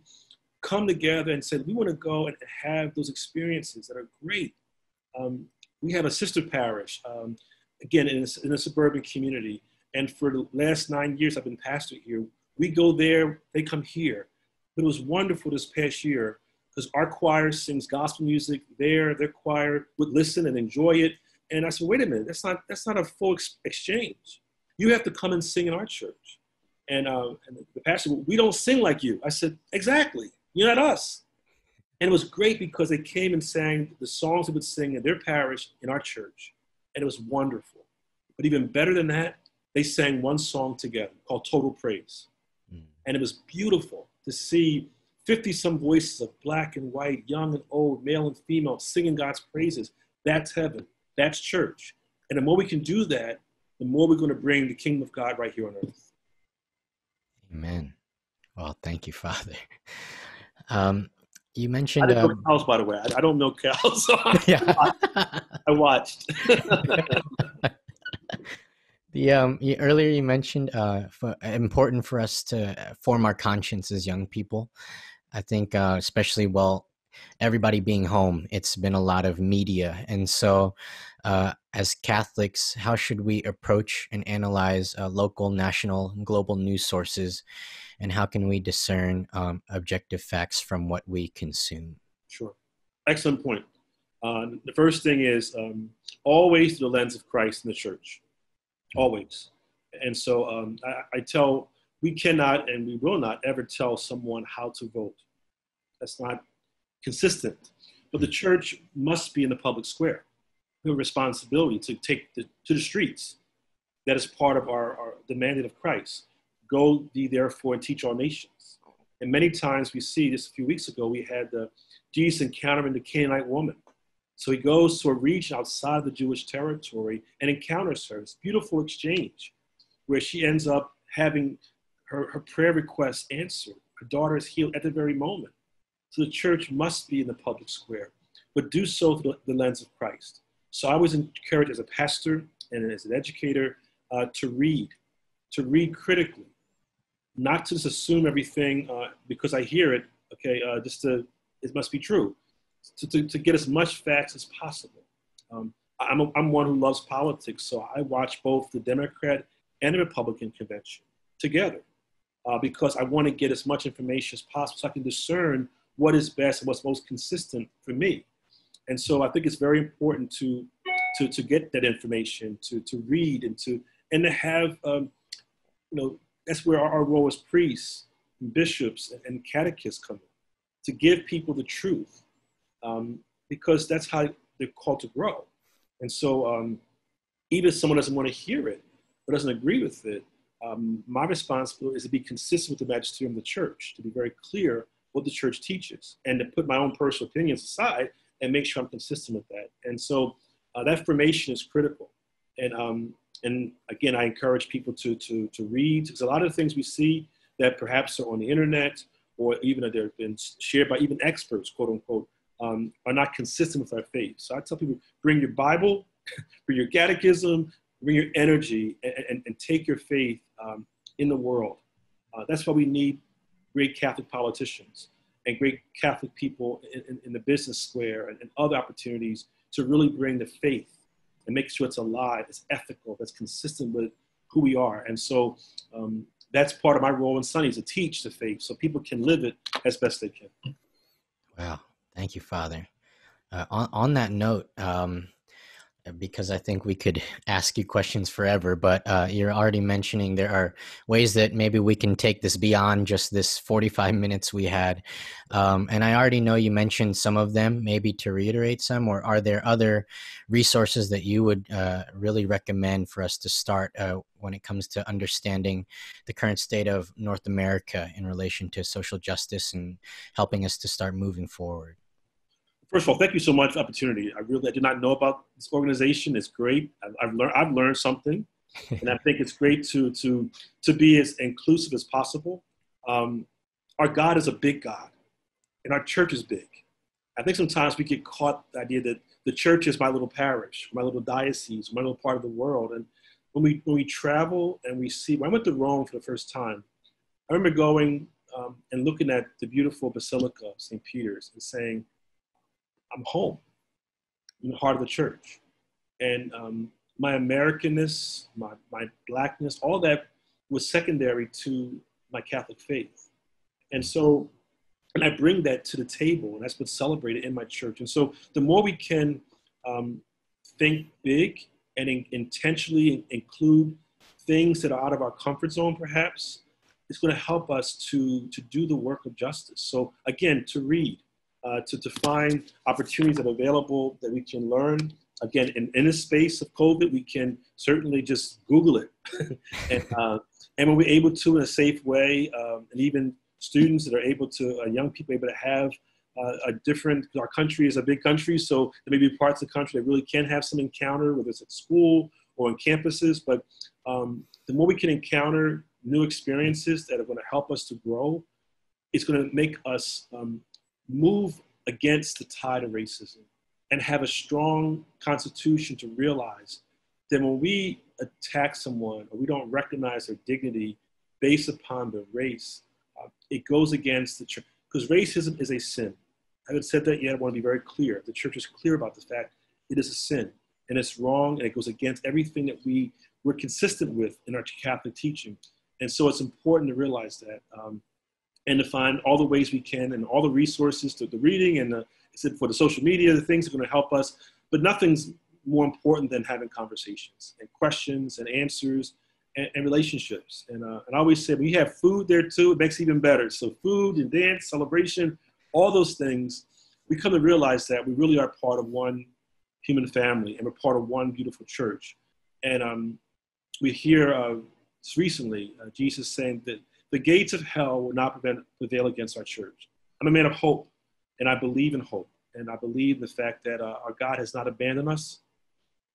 come together and say, we want to go and have those experiences that are great. Um, we have a sister parish, um, again, in a, in a, suburban community. And for the last nine years I've been pastor here, we go there, they come here. But it was wonderful this past year because our choir sings gospel music there, their choir would listen and enjoy it. And I said, wait a minute, that's not, that's not a full ex- exchange. You have to come and sing in our church. And, uh, and the pastor, we don't sing like you. I said, exactly. You're not us. And it was great because they came and sang the songs they would sing in their parish in our church. And it was wonderful. But even better than that, they sang one song together called Total Praise. Mm. And it was beautiful to see 50 some voices of black and white, young and old, male and female singing God's praises. That's heaven. That's church. And the more we can do that, the more we're going to bring the kingdom of God right here on earth. Amen. Well, thank you, Father. Um, you mentioned I um, cows, by the way. I, I don't milk cows. So yeah, I watched. the um, you, earlier you mentioned uh, for, important for us to form our conscience as young people. I think, uh, especially well, everybody being home, it's been a lot of media, and so uh, as Catholics, how should we approach and analyze uh, local, national, and global news sources and how can we discern um, objective facts from what we consume? Sure. Excellent point. Uh, the first thing is um, always through the lens of Christ and the church. Always. And so um, I, I, tell, we cannot and we will not ever tell someone how to vote. That's not consistent. But the church must be in the public square. We have a responsibility to take the, to the streets. That is part of our, our the mandate of Christ. Go ye therefore and teach all nations. And many times we see, just a few weeks ago, we had the Jesus encountering the Canaanite woman. So he goes to a region outside the Jewish territory and encounters her. It's beautiful exchange where she ends up having her, her prayer request answered. Her daughter is healed at the very moment. So the church must be in the public square, but do so through the lens of Christ. So I was encouraged as a pastor and as an educator uh, to read, to read critically, not to just assume everything uh, because I hear it, okay, uh, just to, it must be true, to, to, to get as much facts as possible. Um, I'm, a, I'm one who loves politics, so I watch both the Democrat and the Republican convention together uh, because I want to get as much information as possible so I can discern what is best and what's most consistent for me. And so I think it's very important to, to, to get that information, to, to read and to, and to have, um, you know, that's where our, role as priests, and bishops, and catechists come in to give people the truth, um, because that's how they're called to grow. And so, um, even if someone doesn't want to hear it or doesn't agree with it, um, my responsibility is to be consistent with the magisterium of the church, to be very clear what the church teaches, and to put my own personal opinions aside and make sure I'm consistent with that. And so, uh, that formation is critical. And um, and again, I encourage people to, to, to read because a lot of the things we see that perhaps are on the internet or even that they've been shared by even experts, quote unquote, um, are not consistent with our faith. So I tell people, bring your Bible, bring your catechism, bring your energy, and, and, and take your faith um, in the world. Uh, that's why we need great Catholic politicians and great Catholic people in, in, in the business square and, and other opportunities to really bring the faith and make sure it's alive, it's ethical, that's consistent with who we are. And so um, that's part of my role in Sunny to teach the faith so people can live it as best they can. Wow. Thank you, Father. Uh, on, on that note, um, because I think we could ask you questions forever, but uh, you're already mentioning there are ways that maybe we can take this beyond just this 45 minutes we had. Um, and I already know you mentioned some of them, maybe to reiterate some, or are there other resources that you would uh, really recommend for us to start uh, when it comes to understanding the current state of North America in relation to social justice and helping us to start moving forward? First of all, thank you so much for the opportunity. I really I did not know about this organization. It's great. I've, I've learned I've learned something, and I think it's great to to to be as inclusive as possible. Um, our God is a big God, and our church is big. I think sometimes we get caught the idea that the church is my little parish, my little diocese, my little part of the world. And when we when we travel and we see, when I went to Rome for the first time, I remember going um, and looking at the beautiful Basilica of St. Peter's and saying, I'm home in the heart of the church. And um, my Americanness, my, my blackness, all that was secondary to my Catholic faith. And so, and I bring that to the table, and that's been celebrated in my church. And so, the more we can um, think big and in, intentionally include things that are out of our comfort zone, perhaps, it's going to help us to, to do the work of justice. So, again, to read, uh, to, find opportunities that are available that we can learn. Again, in, in the space of COVID, we can certainly just Google it. and, uh, and when we're able to in a safe way, um, and even students that are able to, uh, young people able to have uh, a different, our country is a big country, so there may be parts of the country that really can have some encounter, whether it's at school or on campuses, but um, the more we can encounter new experiences that are going to help us to grow, it's going to make us um, move against the tide of racism and have a strong constitution to realize that when we attack someone or we don't recognize their dignity based upon their race, uh, it goes against the church. Because racism is a sin. I haven't said that yet. I want to be very clear. The church is clear about the fact it is a sin and it's wrong and it goes against everything that we we're consistent with in our Catholic teaching. And so it's important to realize that. Um, and to find all the ways we can and all the resources to the reading and the, for the social media, the things that are going to help us. But nothing's more important than having conversations and questions and answers and, and relationships. And, uh, and I always say we have food there too, it makes it even better. So food and dance, celebration, all those things, we come to realize that we really are part of one human family and we're part of one beautiful church. And um, we hear uh, recently uh, Jesus saying that the gates of hell will not prevent, prevail against our church. I'm a man of hope, and I believe in hope. And I believe in the fact that uh, our God has not abandoned us.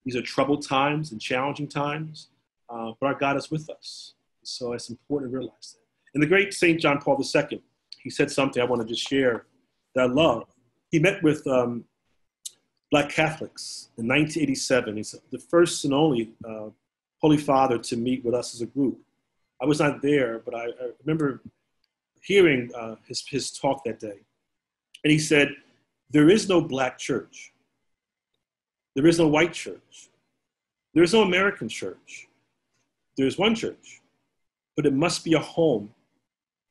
These are troubled times and challenging times, uh, but our God is with us. So it's important to realize that. And the great St. John Paul II, he said something I want to just share that I love. He met with um, Black Catholics in 1987. He's the first and only uh, Holy Father to meet with us as a group. I was not there, but I, I remember hearing uh, his, his talk that day. And he said, There is no black church, there is no white church, there is no American church. There is one church, but it must be a home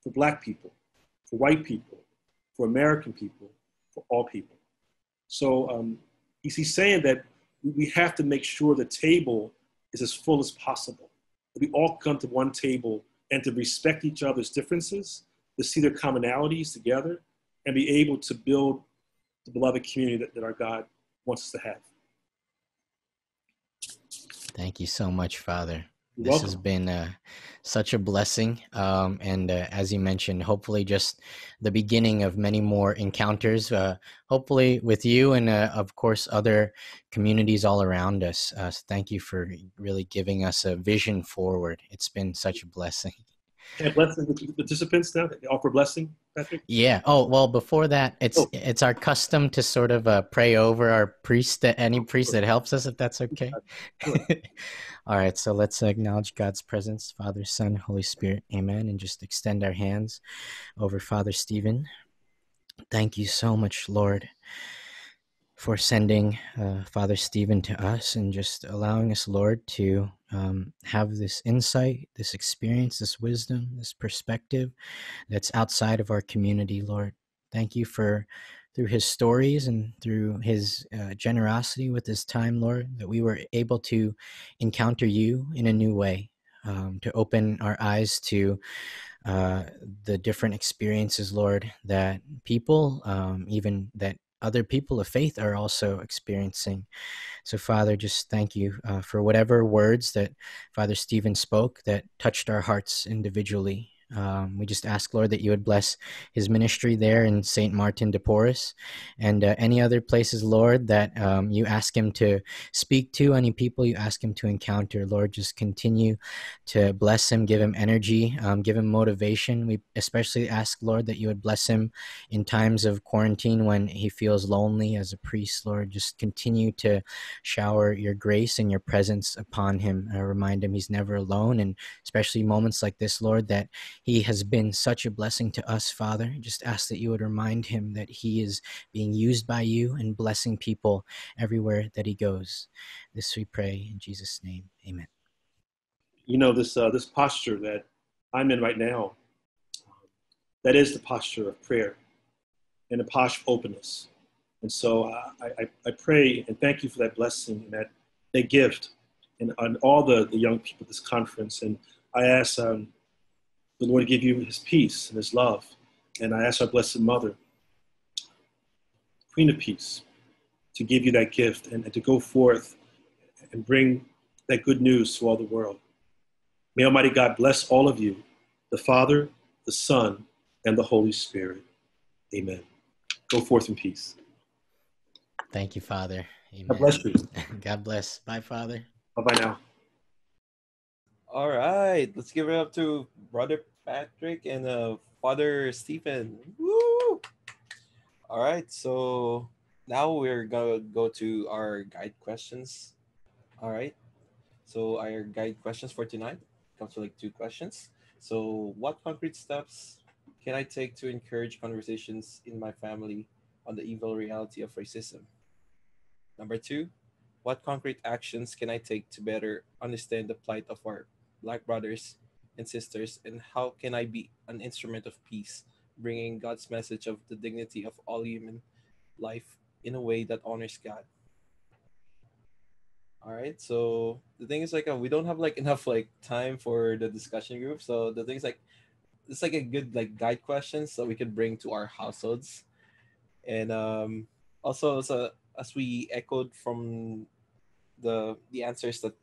for black people, for white people, for American people, for all people. So um, he's, he's saying that we have to make sure the table is as full as possible we all come to one table and to respect each other's differences, to see their commonalities together, and be able to build the beloved community that, that our God wants us to have. Thank you so much, Father. You're this welcome. has been uh, such a blessing. Um, and uh, as you mentioned, hopefully just the beginning of many more encounters, uh, hopefully with you and, uh, of course, other communities all around us. Uh, so thank you for really giving us a vision forward. It's been such a blessing. Can I bless the participants now? Offer blessing, Patrick? Yeah. Oh well. Before that, it's Oh. it's our custom to sort of uh, pray over our priest, that any priest that helps us, if that's okay. Sure. All right. So let's acknowledge God's presence, Father, Son, Holy Spirit. Amen. And just extend our hands over Father Stephen. Thank you so much, Lord. for sending uh, Father Stephen to us and just allowing us, Lord, to um, have this insight, this experience, this wisdom, this perspective that's outside of our community, Lord. Thank you for through his stories and through his uh, generosity with his time, Lord, that we were able to encounter you in a new way, um, to open our eyes to uh, the different experiences, Lord, that people, um, even that other people of faith are also experiencing. So, Father, just thank you uh, for whatever words that Father Stephen spoke that touched our hearts individually. Um, we just ask, Lord, that you would bless his ministry there in St. Martin de Porres and uh, any other places, Lord, that um, you ask him to speak to, any people you ask him to encounter. Lord, just continue to bless him, give him energy, um, give him motivation. We especially ask, Lord, that you would bless him in times of quarantine when he feels lonely as a priest, Lord. Just continue to shower your grace and your presence upon him. Uh, remind him he's never alone, and especially moments like this, Lord, that he has been such a blessing to us, Father. Just ask that you would remind him that he is being used by you and blessing people everywhere that he goes. This we pray in Jesus' name. Amen. You know, this, uh, this posture that I'm in right now, that is the posture of prayer and a posture openness. And so I, I, I, pray and thank you for that blessing and that, that gift and, and all the, the young people at this conference. And I ask um, the Lord give you his peace and his love. And I ask our Blessed Mother, Queen of Peace, to give you that gift and, and to go forth and bring that good news to all the world. May Almighty God bless all of you, the Father, the Son, and the Holy Spirit. Amen. Go forth in peace. Thank you, Father. Amen. God bless you. God bless. Bye, Father. Bye bye now. All right, let's give it up to Brother Patrick and uh, Father Stephen. Woo! All right, so now we're gonna go to our guide questions. All right, so our guide questions for tonight comes to like two questions. So, what concrete steps can I take to encourage conversations in my family on the evil reality of racism? Number two, what concrete actions can I take to better understand the plight of our Black brothers and sisters, and how can I be an instrument of peace, bringing God's message of the dignity of all human life in a way that honors God? All right, so the thing is like uh, we don't have like enough like time for the discussion group. So the thing is like it's like a good like guide questions that we could bring to our households, and um, also so as we echoed from the the answers that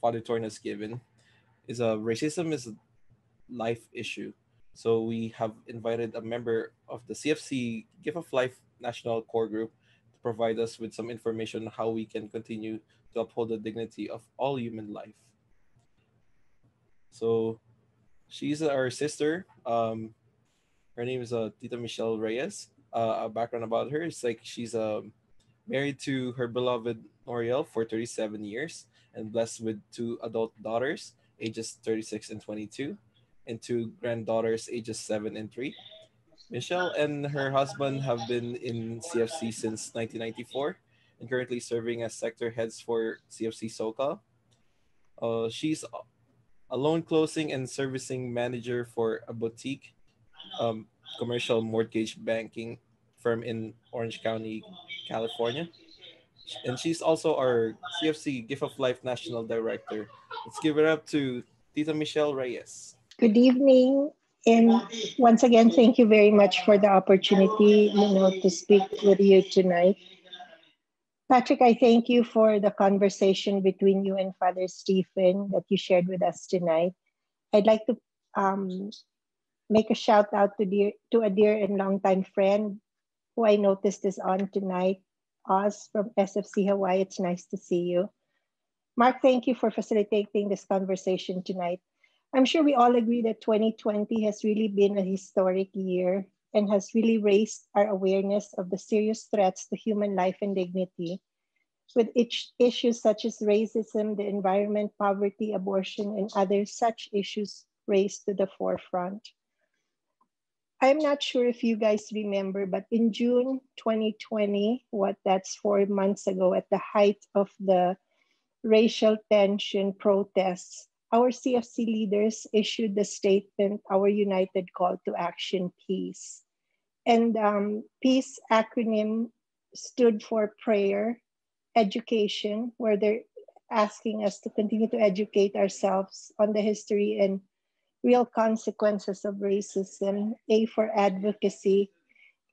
Father Thorne has given, is a racism is a life issue. So we have invited a member of the CFC Gift of Life National Core Group to provide us with some information on how we can continue to uphold the dignity of all human life. So she's our sister. Um, her name is uh, Tita Michelle Reyes. Uh, a background about her is like she's um, married to her beloved Noriel for 37 years and blessed with two adult daughters ages 36 and 22, and two granddaughters, ages 7 and 3. Michelle and her husband have been in CFC since 1994 and currently serving as sector heads for CFC SoCal. Uh, she's a loan closing and servicing manager for a boutique um, commercial mortgage banking firm in Orange County, California and she's also our CFC Gift of Life National Director. Let's give it up to Tita Michelle Reyes. Good evening. And once again, thank you very much for the opportunity, you know, to speak with you tonight. Patrick, I thank you for the conversation between you and Father Stephen that you shared with us tonight. I'd like to um, make a shout out to dear to a dear and longtime friend who I noticed is on tonight, Oz from SFC Hawaii. It's nice to see you. Mark, thank you for facilitating this conversation tonight. I'm sure we all agree that 2020 has really been a historic year and has really raised our awareness of the serious threats to human life and dignity, with issues such as racism, the environment, poverty, abortion, and other such issues raised to the forefront. I'm not sure if you guys remember, but in June 2020, what that's four months ago, at the height of the racial tension protests, our CFC leaders issued the statement, Our United Call to Action Peace. And um, peace acronym stood for prayer, education, where they're asking us to continue to educate ourselves on the history and real consequences of racism, A for advocacy.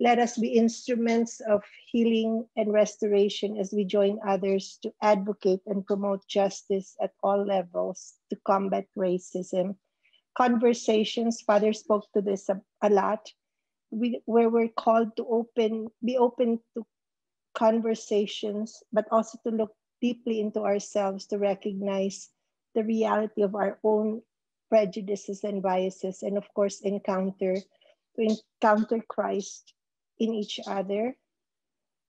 Let us be instruments of healing and restoration as we join others to advocate and promote justice at all levels to combat racism. Conversations, Father spoke to this a, a lot, we, where we're called to open, be open to conversations, but also to look deeply into ourselves to recognize the reality of our own prejudices and biases, and of course, encounter to encounter Christ in each other.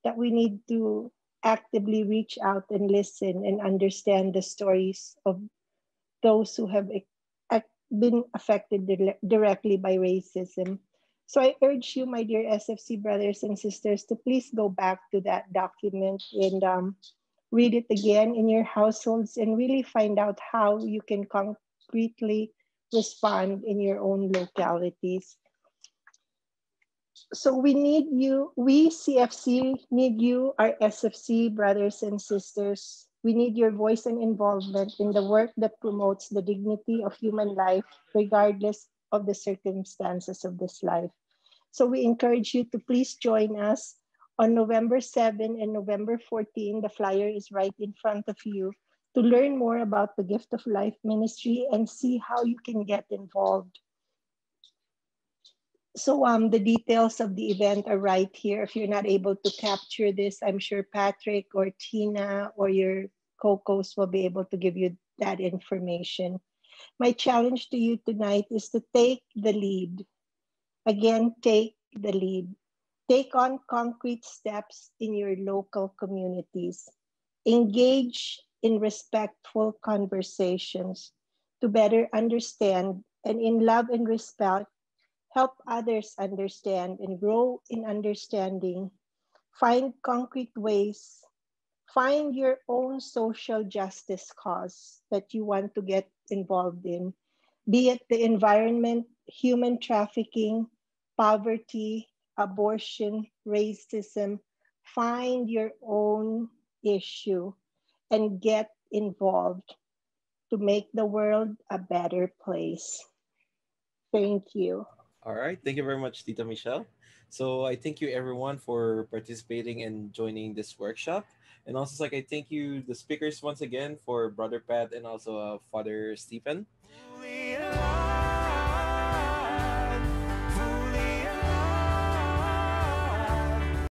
That we need to actively reach out and listen and understand the stories of those who have been affected directly by racism. So I urge you, my dear SFC brothers and sisters, to please go back to that document and um, read it again in your households and really find out how you can concretely respond in your own localities. So we need you, we CFC need you, our SFC brothers and sisters. We need your voice and involvement in the work that promotes the dignity of human life, regardless of the circumstances of this life. So we encourage you to please join us on November 7 and November 14. The flyer is right in front of you to learn more about the Gift of Life ministry and see how you can get involved. So um, the details of the event are right here. If you're not able to capture this, I'm sure Patrick or Tina or your co-hosts will be able to give you that information. My challenge to you tonight is to take the lead. Again, take the lead. Take on concrete steps in your local communities. Engage in respectful conversations to better understand and in love and respect help others understand and grow in understanding. Find concrete ways. Find your own social justice cause that you want to get involved in. Be it the environment human trafficking poverty abortion racism. Find your own issue and get involved to make the world a better place. Thank you. All right. Thank you very much, Tita Michelle. So I thank you everyone for participating and joining this workshop. And also, like I thank you the speakers once again for Brother Pat and also uh, Father Stephen.